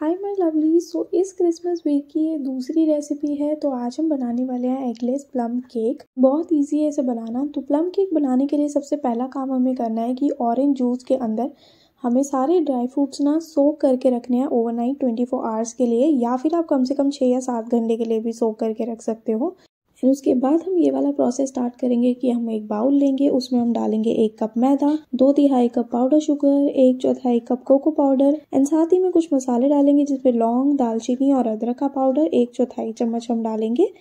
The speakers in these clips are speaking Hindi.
हाय माय लवली सो इस क्रिसमस वीक की ये दूसरी रेसिपी है तो आज हम बनाने वाले हैं एगलेस प्लम केक बहुत इजी है इसे बनाना. तो प्लम केक बनाने के लिए सबसे पहला काम हमें करना है कि ऑरेंज जूस के अंदर हमें सारे ड्राई फ्रूट्स ना सोक करके रखने हैं ओवरनाइट 24 आवर्स के लिए, या फिर आप कम से कम छः या सात घंटे के लिए भी सोक करके रख सकते हो। फिर उसके बाद हम ये वाला प्रोसेस स्टार्ट करेंगे कि हम एक बाउल लेंगे, उसमें हम डालेंगे एक कप मैदा, दो तिहाई कप पाउडर शुगर एक चौथाई कप कोको पाउडर एंड साथ ही में कुछ मसाले डालेंगे जिसमें लौंग, दालचीनी और अदरक का पाउडर एक चौथाई चम्मच हम डालेंगे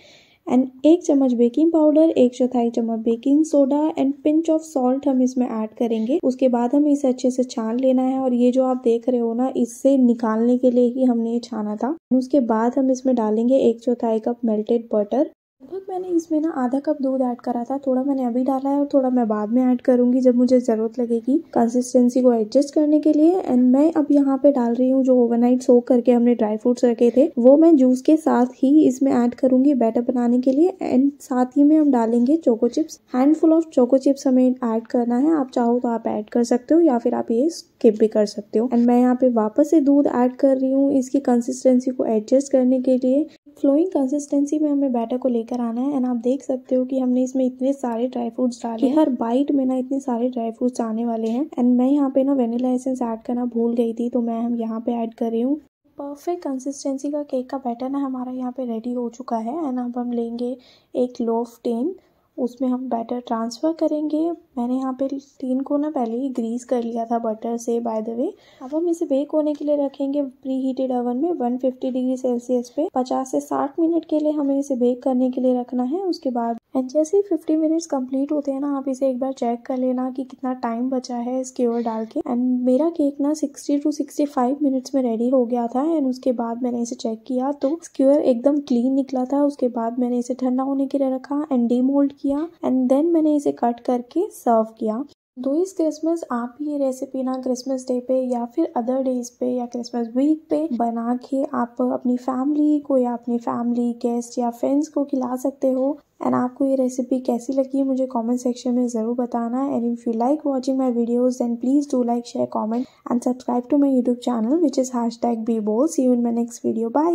एंड एक चम्मच बेकिंग पाउडर एक चौथाई चम्मच baking soda and pinch of salt हम इसमें ऐड करेंगे। उसके बाद हमें इसे अच्छे से छान लेना है और ये जो आप देख रहे हो ना, इससे निकालने के लिए ही हमने ये छाना था। उसके बाद हम इसमें डालेंगे एक चौथाई कप मेल्टेड बटर लगभग मैंने इसमें ना आधा कप दूध ऐड करा था, थोड़ा मैंने अभी डाला है और थोड़ा मैं बाद में ऐड करूँगी जब मुझे ज़रूरत लगेगी कंसिस्टेंसी को एडजस्ट करने के लिए। एंड मैं अब यहाँ पे डाल रही हूँ जो ओवरनाइट सोक करके हमने ड्राई फ्रूट्स रखे थे, वो मैं जूस के साथ ही इसमें ऐड करूँगी बैटर बनाने के लिए। एंड साथ ही में हम डालेंगे choco chips handful of choco chips हमें ऐड करना है, आप चाहो तो आप ऐड कर सकते हो या फिर आप ये स्किप भी कर सकते हो। एंड मैं यहाँ पे वापस से दूध ऐड कर रही हूँ इसकी कंसिस्टेंसी को एडजस्ट करने के लिए। फ्लोइंग कंसिस्टेंसी में हमें बैटर को लेकर आना है एंड आप देख सकते हो कि हमने इसमें इतने सारे ड्राई फ्रूट्स डाले हर बाइट में ना इतने सारे ड्राई फ्रूट्स आने वाले हैं। एंड मैं यहाँ पे ना वेनिला एसेंस ऐड करना भूल गई थी तो मैं हम यहाँ पे ऐड कर रही हूँ। परफेक्ट कंसिस्टेंसी का केक का बैटर ना हमारा यहाँ पे रेडी हो चुका है एंड अब हम लेंगे एक लोफ टेन उसमें हम बैटर ट्रांसफ़र करेंगे। मैंने यहाँ पे तीन को ना पहले ही ग्रीस कर लिया था बटर से बाय द वे अब हम इसे बेक होने के लिए रखेंगे प्री हीटेड ओवन में 150 डिग्री सेल्सियस पे. 50 से 60 मिनट के लिए हमें इसे बेक करने के लिए रखना है, उसके बाद एंड जैसे ही फिफ्टी मिनट्स कंप्लीट होते हैं ना, आप इसे एक बार चेक कर लेना कि कितना टाइम बचा है स्क्योर डाल के. एंड मेरा केक ना 60 टू 65 मिनट्स में रेडी हो गया था एंड उसके बाद मैंने इसे चेक किया तो स्क्योर एकदम क्लीन निकला था, उसके बाद मैंने इसे ठंडा होने के लिए रखा एंड डीमोल्ड किया. एंड देन मैंने इसे कट करके सर्व किया। तो इस क्रिसमस आप ये रेसिपी ना क्रिसमस डे पे या फिर अदर डेज़ पे या क्रिसमस वीक पे बना के आप अपनी फैमिली को या अपनी फैमिली गेस्ट या फ्रेंड्स को खिला सकते हो। एंड आपको ये रेसिपी कैसी लगी मुझे कमेंट सेक्शन में ज़रूर बताना। And if you like watching my videos then please do like share comment and subscribe to my YouTube channel which is hashtag B बोल see you in my next video bye